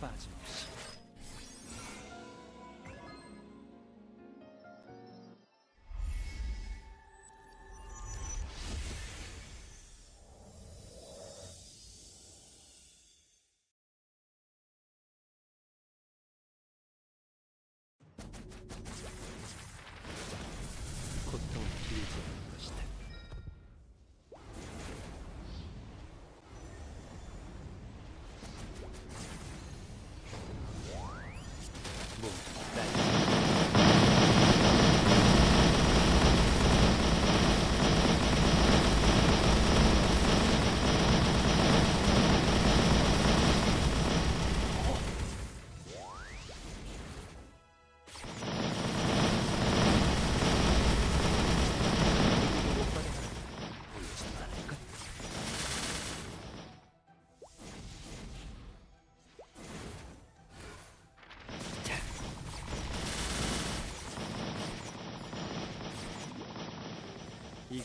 pace.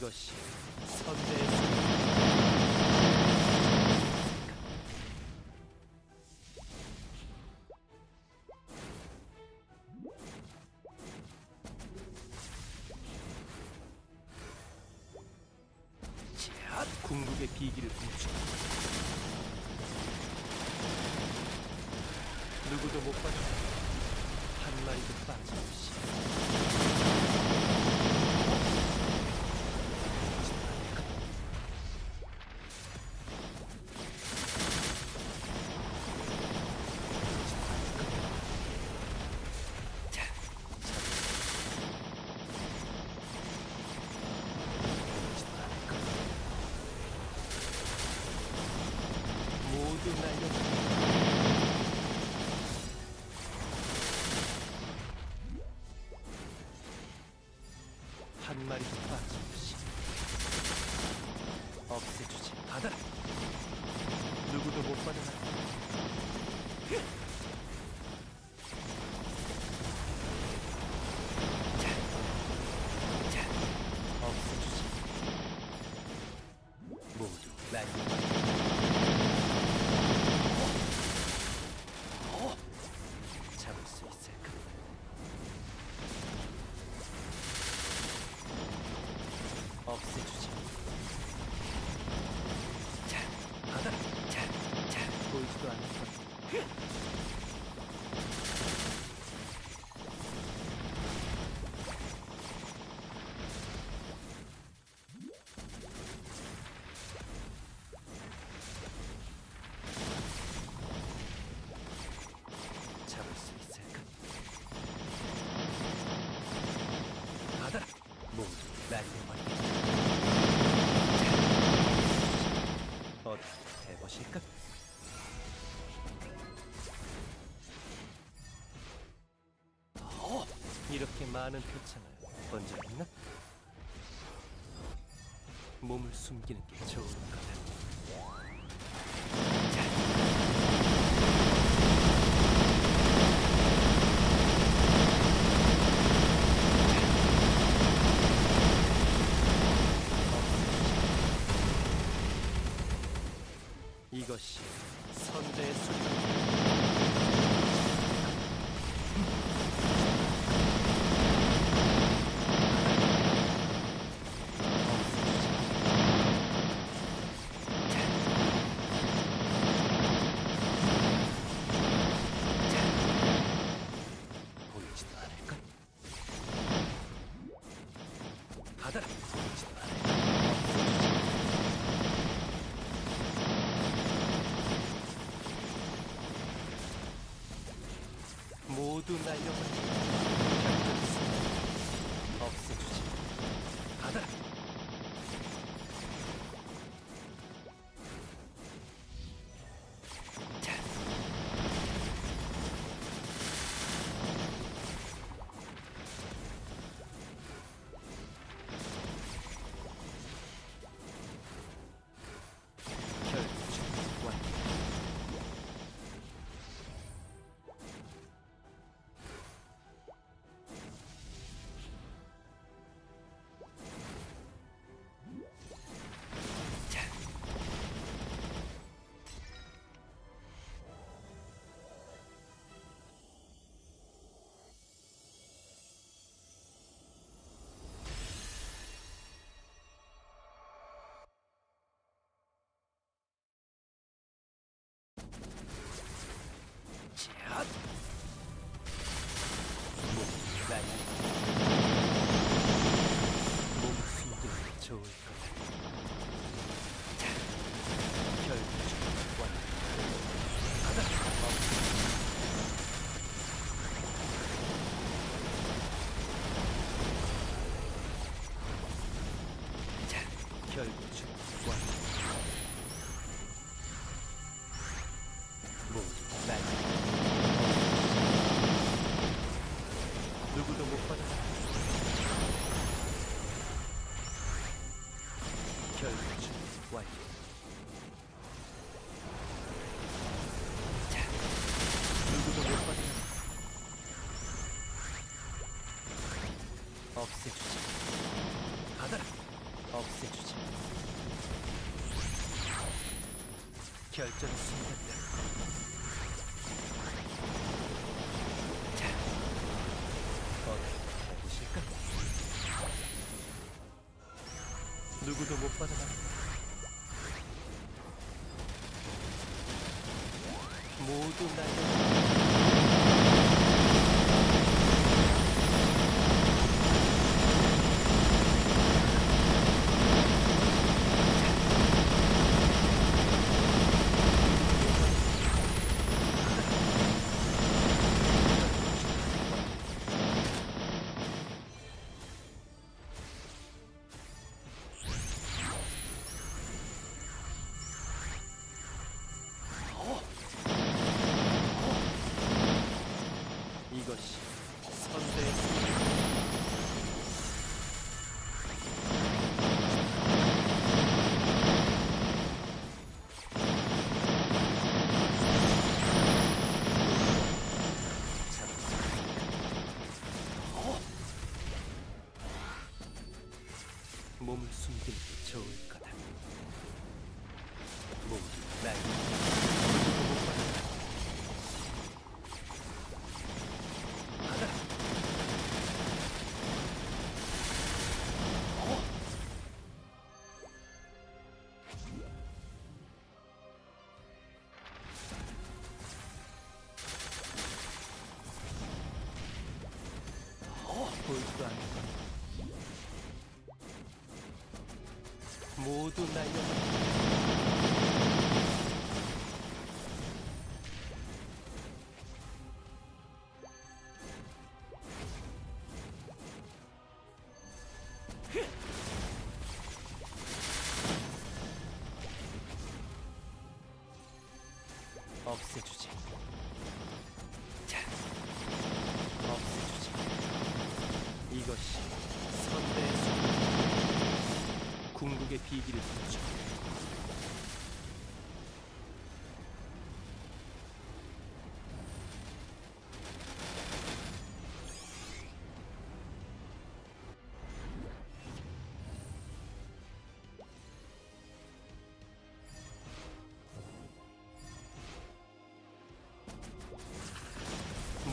東そんで 없애주지. 나는 표창을 던져 있나? 몸을 숨기는 게 좋을까? 罪極水との懲役 없애주지. 결전 순간들. 자, 어디 가보실까? 누구도 못 받아나. 모두 날려. 수도 아니고. 모두 날려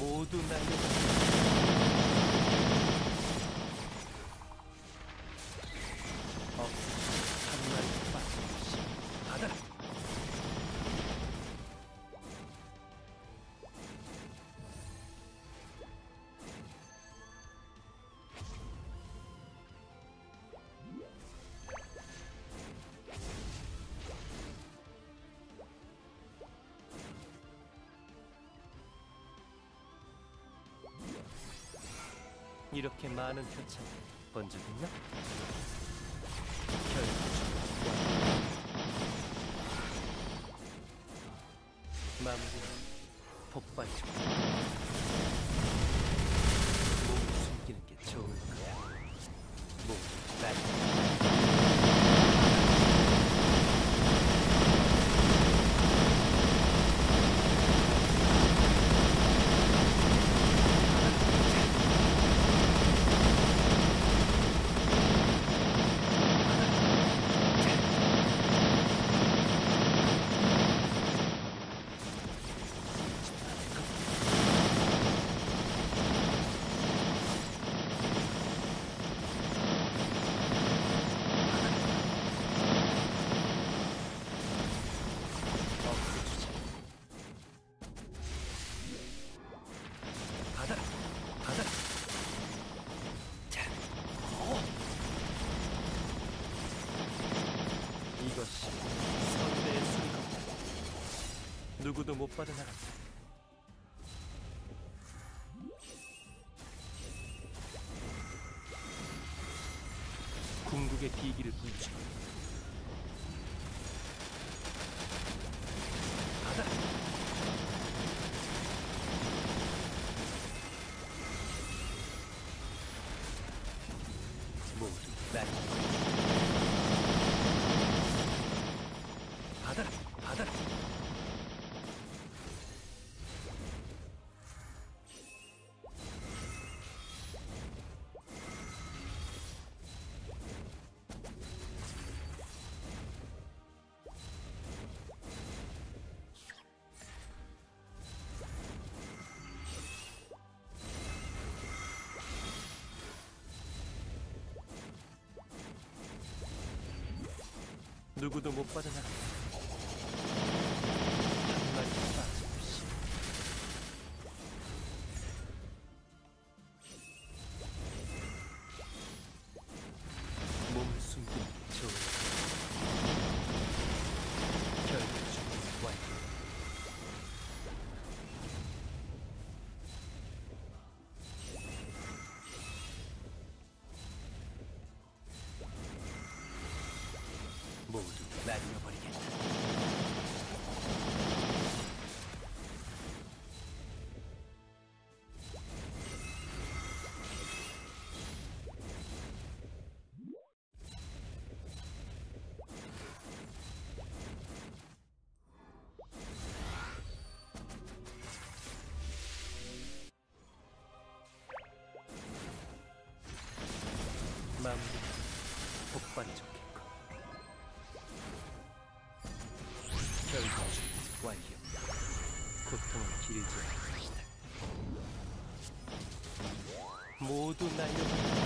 모든날려 이렇게 많은 표창 본 적 있나? 누구도 못 빠져나간다. 궁극의 비기를 불지. 누구도 못 빠져나간다. 마무리 폭발이 좋겠고 결국 준비 완료 고통은 길지 않을 것이다. 모두 날려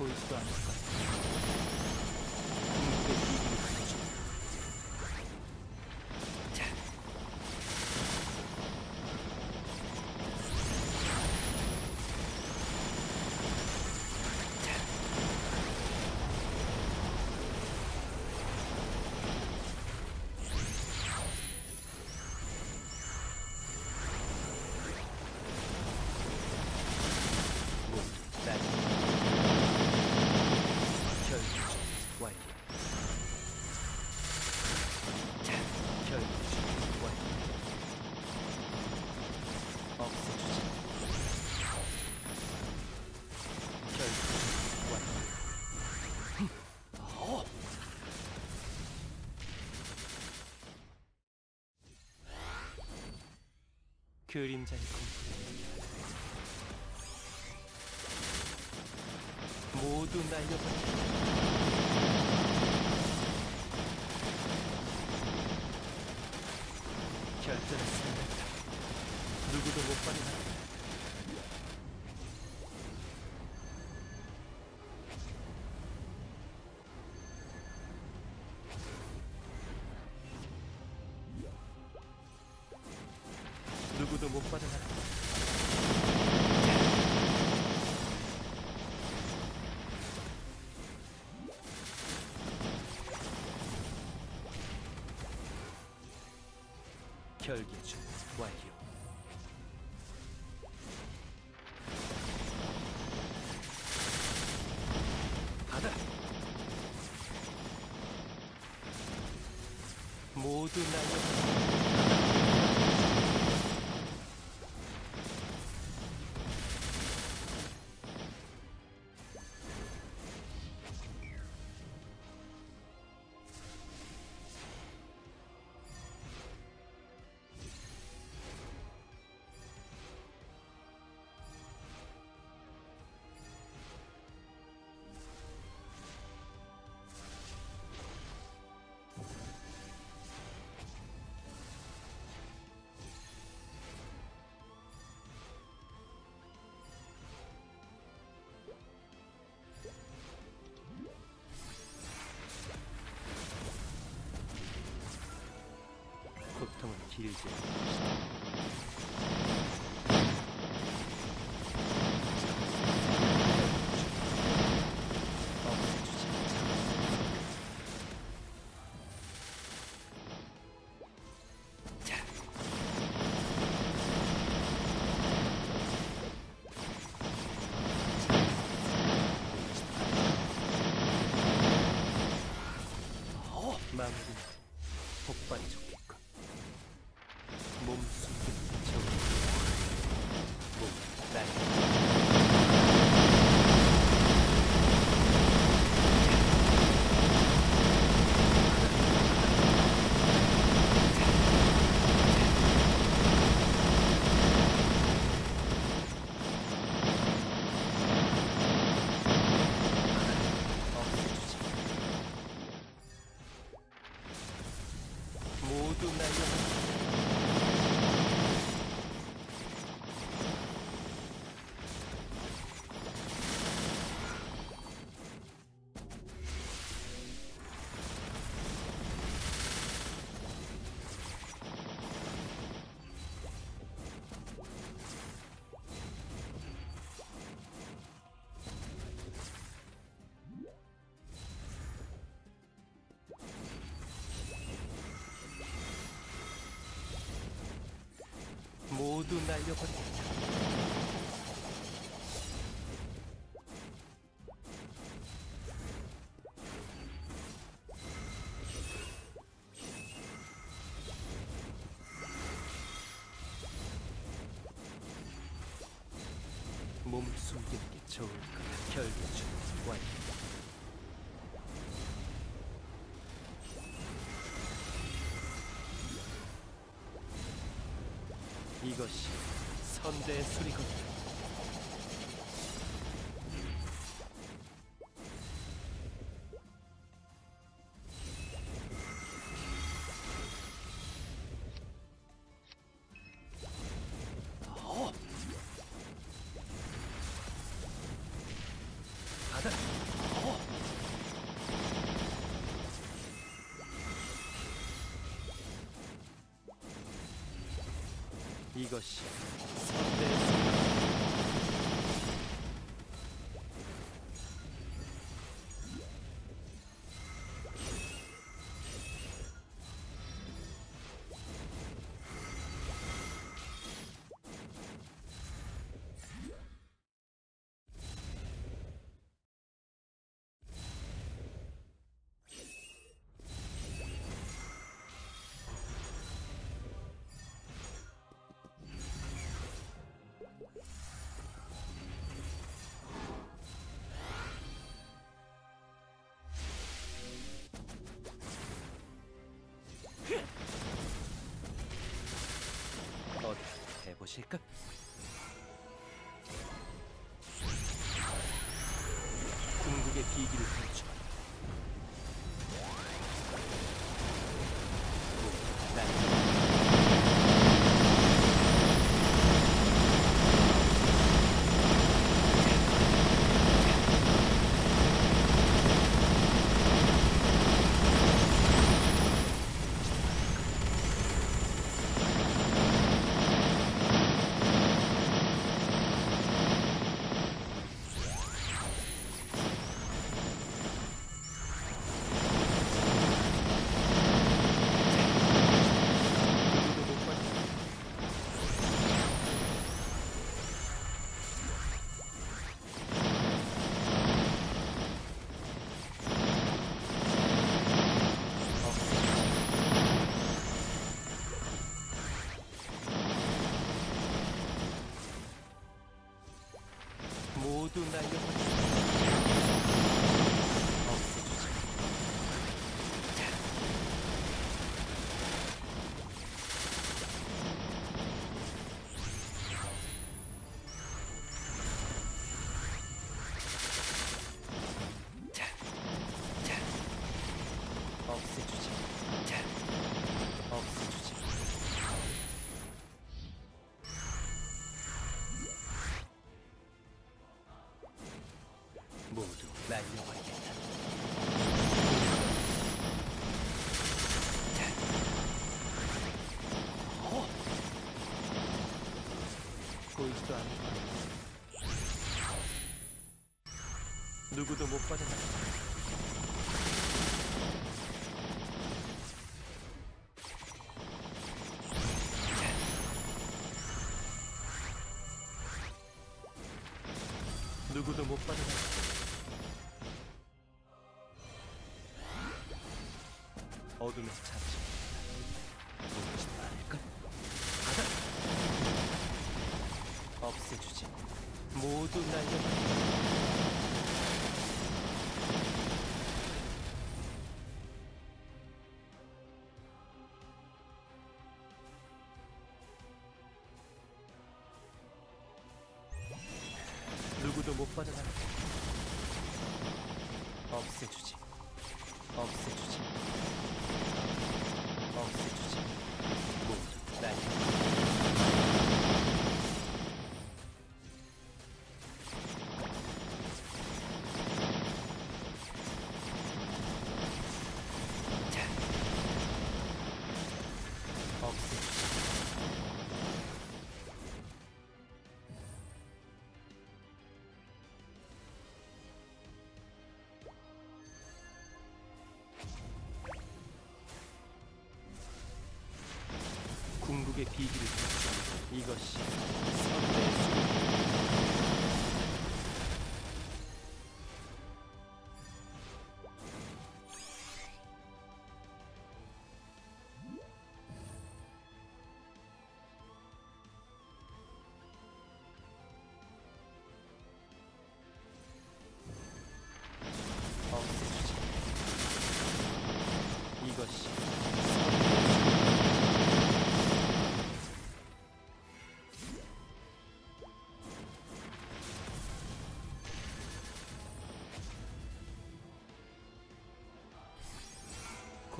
보이 그림자의 공포 모두 날려버려. 결계 고통은 길 날려버리겠다. 몸 숨기는 게 좋을 거야. 결국 완료. 이것이 선대의 소리거든. 어! 받아! 어! 이것이 해보실까? 궁극의 비기를 모두 누구도 못 받아나. 못 빠져나가 없애주지. 없애주지. 없애주지 궁극의 비기를 이것이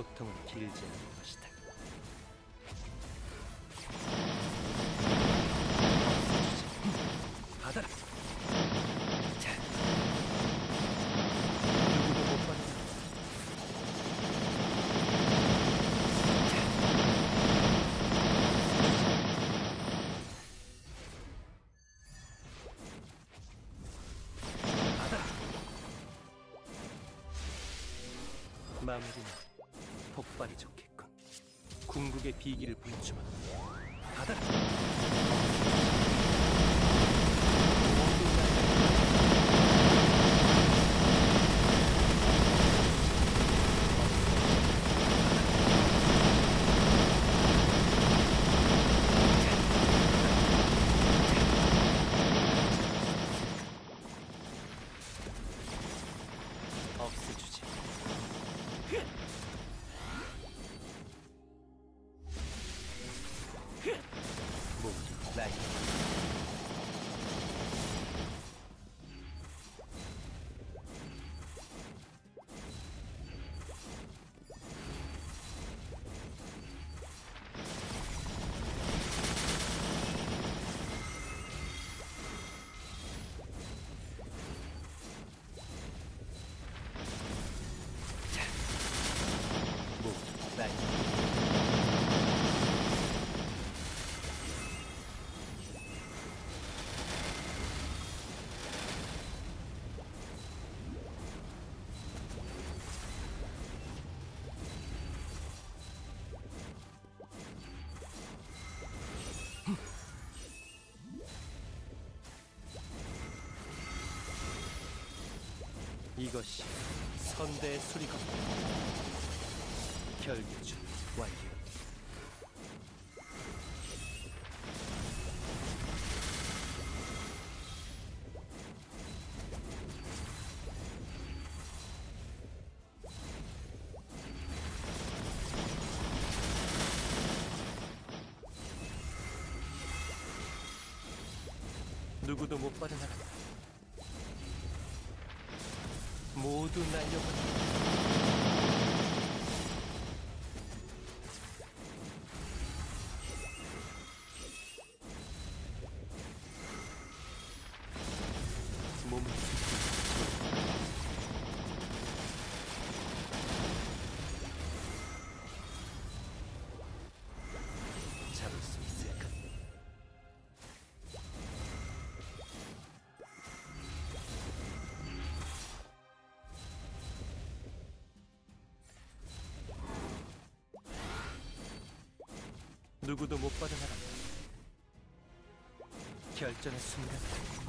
고통은 길지 않은 것이다. 없애주지. 받아라. 자. 누구도 못 받아. 궁극의 비기를 분주마. 받아라. 모두 날려. 없애주지. 모 이것이 선대의 수리가 결계주 완료. 누구도 못 빠져나간 누구도 못 받아나간다. 결전의 순간.